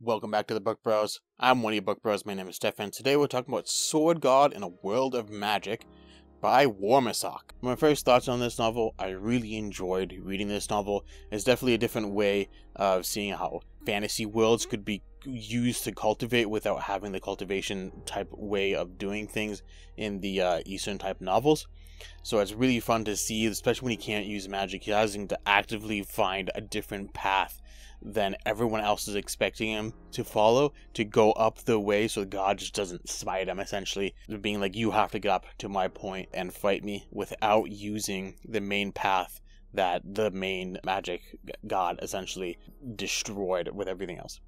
Welcome back to the Book Bros. I'm one of your Book Bros. My name is Stefan. Today we're talking about Sword God in a World of Magic by Warmisock. My first thoughts on this novel, I really enjoyed reading this novel. It's definitely a different way of seeing how fantasy worlds could be used to cultivate without having the cultivation type way of doing things in the uh, Eastern type novels. So it's really fun to see, especially when he can't use magic, he has to actively find a different path than everyone else is expecting him to follow to go up the way so God just doesn't smite him essentially being like you have to get up to my point and fight me without using the main path that the main magic god essentially destroyed with everything else.